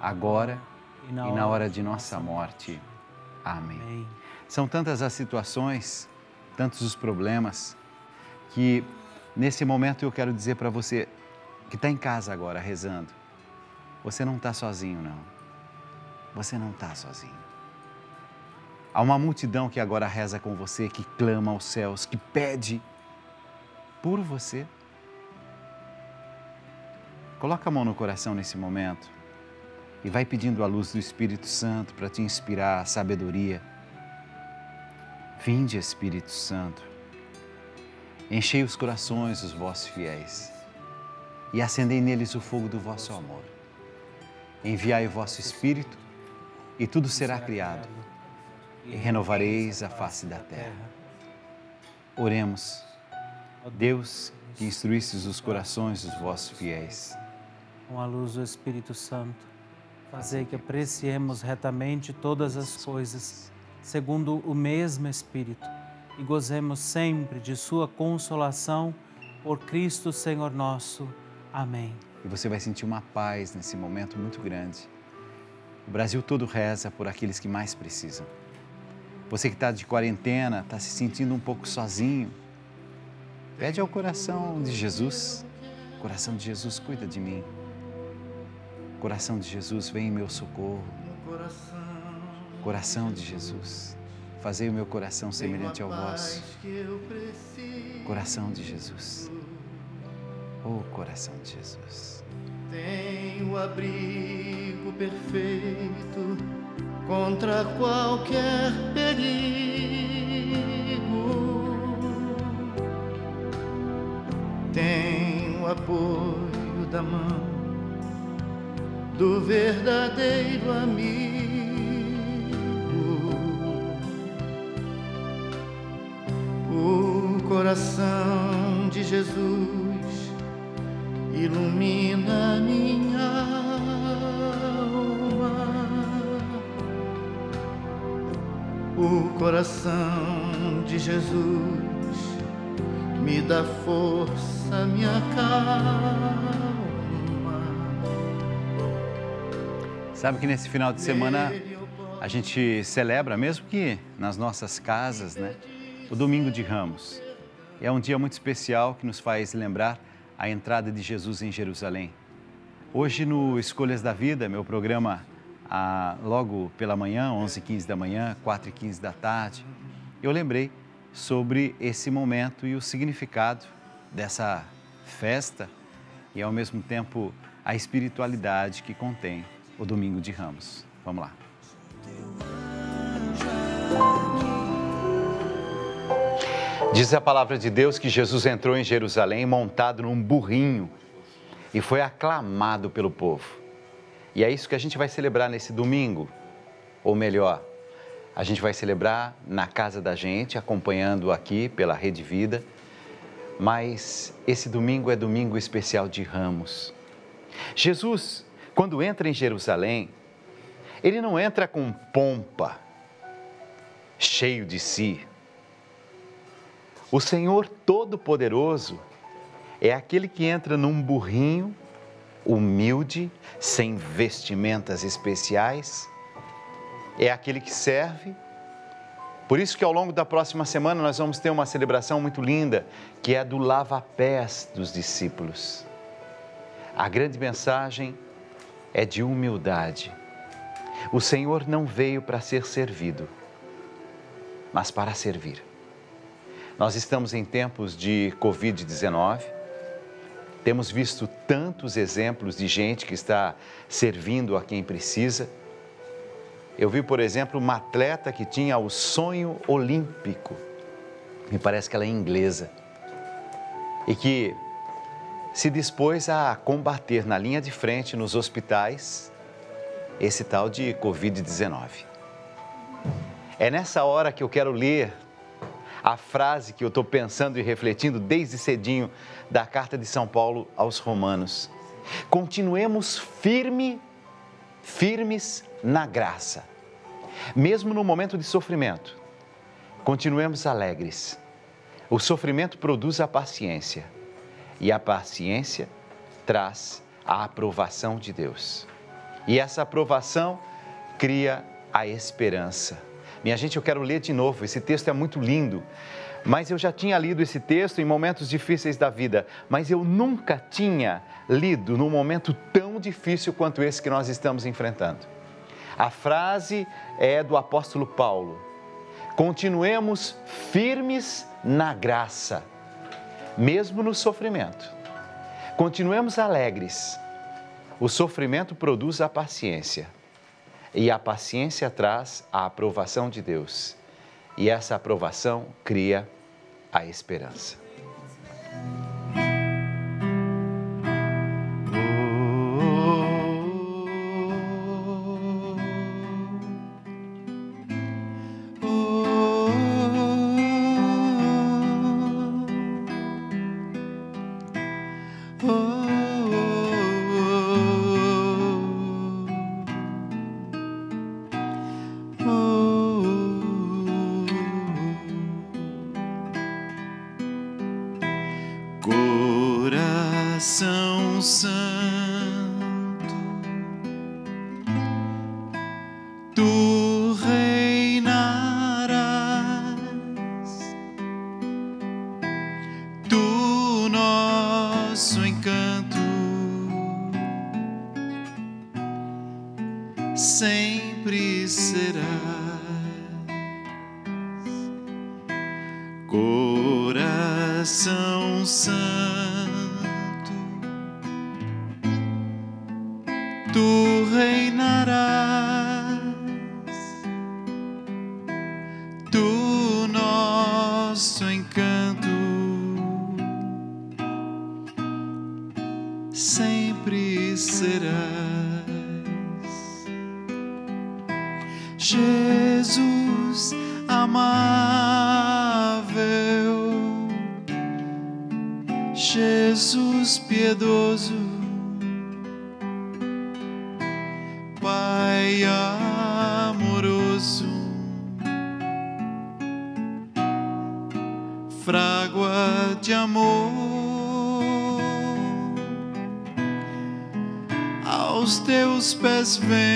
agora e na hora de nossa morte. Amém. São tantas as situações, tantos os problemas, que nesse momento eu quero dizer para você que está em casa agora rezando, você não está sozinho, não. Você não está sozinho. Há uma multidão que agora reza com você, que clama aos céus, que pede por você. Coloca a mão no coração nesse momento e vai pedindo a luz do Espírito Santo para te inspirar a sabedoria. Vinde, Espírito Santo, enchei os corações dos vossos fiéis e acendei neles o fogo do vosso amor. Enviai o vosso Espírito e tudo será criado e renovareis a face da terra. Oremos. Deus, que instruístes os corações dos vossos fiéis. Com a luz do Espírito Santo, fazei que apreciemos retamente todas as coisas, segundo o mesmo Espírito, e gozemos sempre de Sua consolação por Cristo Senhor nosso. Amém. E você vai sentir uma paz nesse momento muito grande. O Brasil todo reza por aqueles que mais precisam. Você que está de quarentena, está se sentindo um pouco sozinho, pede ao coração de Jesus. Coração de Jesus, cuida de mim. Coração de Jesus, vem em meu socorro. Coração de Jesus, fazei o meu coração semelhante ao vosso. Coração de Jesus. Oh, coração de Jesus. Tenho abrigo perfeito contra qualquer perigo. Tenho apoio da mão do verdadeiro amigo. O coração de Jesus ilumina minha alma. O coração de Jesus me dá força, me acalma. Sabe que nesse final de semana a gente celebra, mesmo que nas nossas casas, né? O Domingo de Ramos. É um dia muito especial que nos faz lembrar a entrada de Jesus em Jerusalém. Hoje no Escolhas da Vida, meu programa ah, logo pela manhã, 11h15 da manhã, 4h15 da tarde, eu lembrei sobre esse momento e o significado dessa festa e, ao mesmo tempo, a espiritualidade que contém o Domingo de Ramos. Vamos lá. Diz a palavra de Deus que Jesus entrou em Jerusalém montado num burrinho e foi aclamado pelo povo. E é isso que a gente vai celebrar nesse domingo, ou melhor, a gente vai celebrar na casa da gente, acompanhando aqui pela Rede Vida. Mas esse domingo é domingo especial de Ramos. Jesus, quando entra em Jerusalém, ele não entra com pompa, cheio de si. O Senhor Todo-Poderoso é aquele que entra num burrinho humilde, sem vestimentas especiais é aquele que serve. Por isso que ao longo da próxima semana nós vamos ter uma celebração muito linda, que é a do lava-pés dos discípulos. A grande mensagem é de humildade. O Senhor não veio para ser servido, mas para servir. Nós estamos em tempos de Covid-19, temos visto tantos exemplos de gente que está servindo a quem precisa eu vi, por exemplo, uma atleta que tinha o sonho olímpico, me parece que ela é inglesa, e que se dispôs a combater na linha de frente nos hospitais esse tal de Covid-19. É nessa hora que eu quero ler a frase que eu estou pensando e refletindo desde cedinho da carta de São Paulo aos Romanos. Continuemos firme, firmes na graça. Mesmo no momento de sofrimento, continuemos alegres. O sofrimento produz a paciência e a paciência traz a aprovação de Deus. E essa aprovação cria a esperança. Minha gente, eu quero ler de novo, esse texto é muito lindo. Mas eu já tinha lido esse texto em momentos difíceis da vida, mas eu nunca tinha lido num momento tão difícil quanto esse que nós estamos enfrentando. A frase é do apóstolo Paulo. Continuemos firmes na graça, mesmo no sofrimento. Continuemos alegres. O sofrimento produz a paciência e a paciência traz a aprovação de Deus. E essa aprovação cria a esperança. Nosso encanto, teus pés